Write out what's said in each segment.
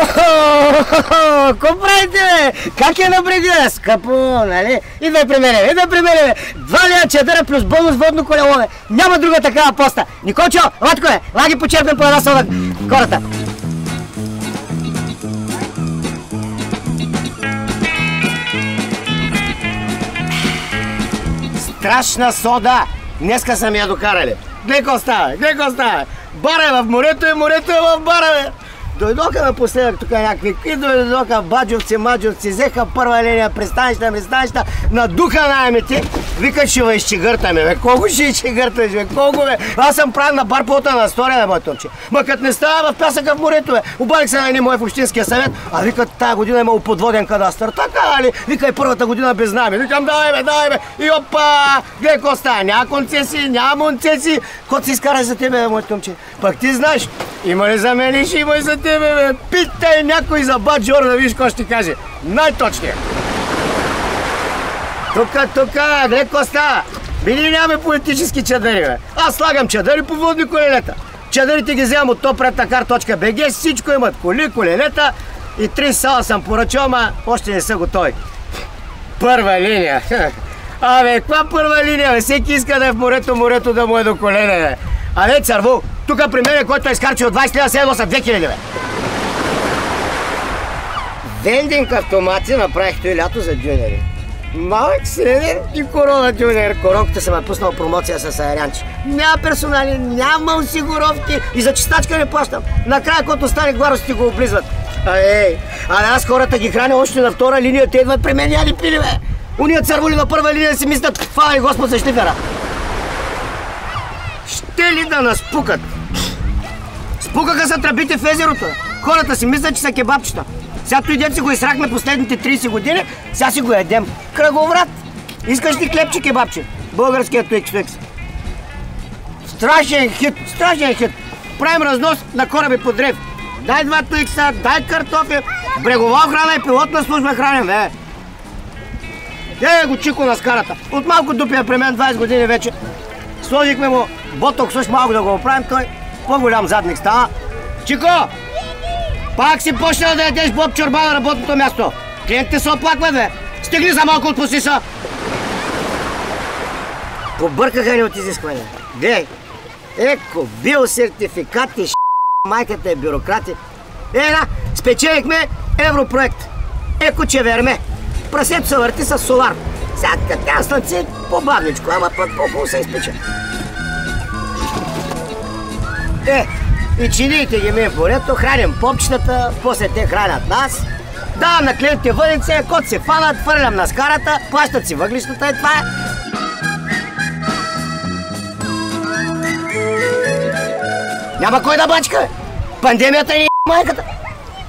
Какво правите, бе? Как е напреди, бе? Скъпо, нали? Идвай при мене, идвай при мене, бе. Два лева чадъра плюс бонус водно колело, бе. Няма друга такава поста. Николчо, латко е, лаги почерпим по една сода кората. Страшна сода! Днеска са ми я докарали. Гледай какво става, гледай какво става. Бара е в морето и морето е в бара, бе. Дойдоха напоследък тук някакви и дойдоха баджовци, маджовци, взеха първа линия, пристанища, пристанища, надуха найемите. Викат, ще ва изчегъртаме, бе. Колко ще изчегърташ, бе? Колко, бе? Аз съм правил на бар плота на стория, бе, момче. Ма като не става в пясъка в морето, бе. Обадих се на един мой в общинския съвет, а викат, тая година е имал подводен кадастър. Така ли? Вика и първата година без знаме. Викам, давай, бе, давай, бе. И опа! Гледай какво става. Няма концесии, няма концесии. Кот си изкара за тебе, бе, моето момче. Пък ти знаеш, има ли за мен и има и за тебе, бе. Питай някой за Баджор да видиш какво ще каже. Най-точният. Тука, тука, леко става. Били нямаме политически чадъри, бе. Аз слагам чадъри по водни колелета. Чадърите ги вземам от toprentakar.bg, всичко имат коли, колелета и три сала съм поръчал, ама още не са готови. Първа линия. Абе, каква първа линия, бе? Всеки иска да е в морето, морето да му е до колене, бе. Абе, църво, тук при мен, който е изкарчил 20 лева, седно са 2000, бе. Вендинг автомати направих той лято за дюнери. Малък, среден и корона дюнер. Коронката съм е пуснал промоция с аерянчи. Няма персонали, няма осигуровки и за чистачка не плащам. Накрая, когато стане гварости го облизват. А, ей, а аз хората ги храня още на втора линия, те идват при мен, я ли пили, бе? Уния църволи на първа линия си мислят, фала и Господ за шлифера. Ще ли да нас пукат? Спукаха са тръбите в езерото. Хората си мислят, че са кебабчета. Сега той дет си го израхме последните 30 години, сега си го ядем. Кръговрат. Искаш ли клепче кебабче? Българският Twix. Страшен хит, страшен хит. Правим разнос на кораби по древ. Дай два Twix, дай картофи. Брегова охрана и пилотна служба храним, бе. Е, го чико на скарата. От малко дупия при мен 20 години вече. Сложихме му ботокс, още малко да го оправим. Той по-голям задник става. Чико! Пак си почнал да ядеш боб чорба на работното място. Клиентите се оплакват, бе. Стигни за малко от посиса. Побъркаха ни от изисквания. Глей, еко, биосертификати. Майката е бюрократи. Е, да, спечелихме европроект. Еко чеверме. Прасето се върти с солар. Сега като слънце, по-бавничко, ама пък по-хубаво се изпече. Е, и чиниите ги ми в морето, храним попчетата, после те хранят нас. Давам на клиентите въдице, кот се фанат, фърлям на скарата, плащат си въглищата и това е. Няма кой да бачка. Пандемията е майката.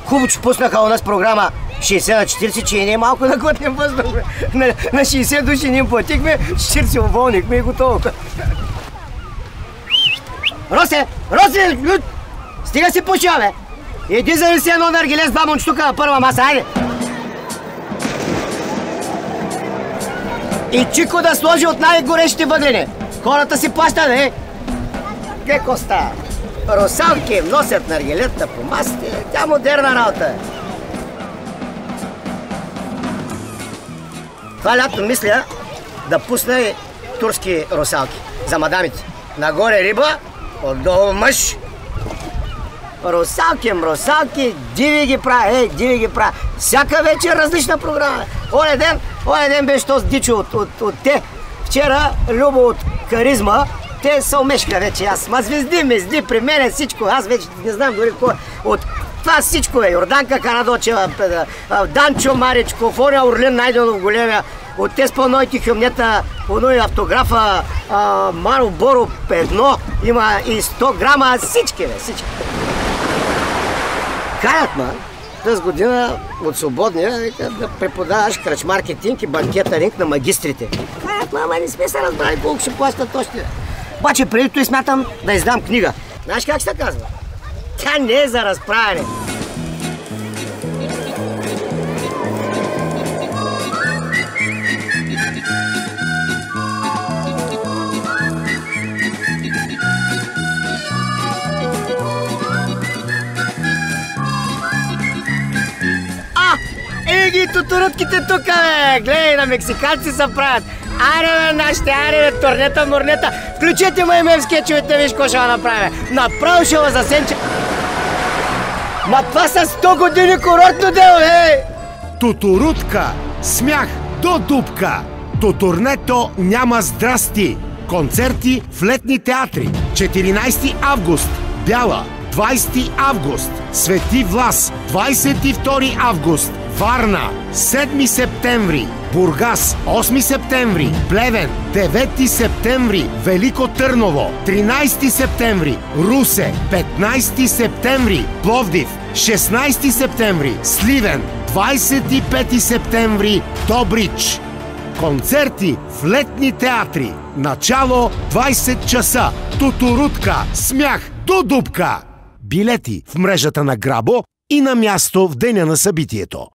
Хубаво, че пуснаха у нас програма 60 на 40, че и не е малко да глътнем въздух. На, на 60 души ни платихме, 40 уволнихме и готово. Росе! Росе! Стига си пушил, бе! Иди занеси едно наргиле с два момчетука на първа маса, айде! И Чико да сложи от най-горещите въглени. Хората си плащат, е! Какво става? Русалки им носят наргилета по масите. Тя модерна работа. Това лято мисля да пусна и турски русалки за мадамите. Нагоре риба, отдолу мъж. Русалки, мросалки, диви ги правя, ей, диви ги правя. Всяка вечер различна програма. Оня ден, оня ден беше този дичо от, от, от те. Вчера Любо от Харизма, те са умешка вече аз. Ма звезди, мезди, при мен всичко. Аз вече не знам дори кой. От това всичко е. Йорданка Карадочева, Данчо Маричко, Фоня Орлин Найденов големия. От те спълнойте хюмнета, онои автографа, а, Маро Боро едно, има и 100 грама, всички, бе, всички. Каят ма, тази година от свободния вика, да преподаваш кръч маркетинг и банкетаринг на магистрите. Каят ма, ама не сме се разбрали колко ще плащат още. Обаче преди той смятам да издам книга. Знаеш как се казва? Тя не е за разправяне. тутурутките тук, бе! Гледай, на мексиканци се правят. Аре, бе, нашите, аре, бе, турнета, мурнета. Включете ме ме в скетчовете, виж какво ще направя. Направо ще го засенча. Ма това са 100 години курортно дело, ей! Тутурутка. Смях до дупка. До турнето няма здрасти. Концерти в летни театри. 14 август. Бяла. 20 август. Свети Влас. 22 август. Варна. 7 септември. Бургас. 8 септември. Плевен. 9 септември. Велико Търново. 13 септември. Русе. 15 септември. Пловдив. 16 септември. Сливен. 25 септември. Добрич. Концерти в летни театри. Начало 20 часа. Тутурутка. Смях до дупка. Билети в мрежата на Грабо и на място в деня на събитието.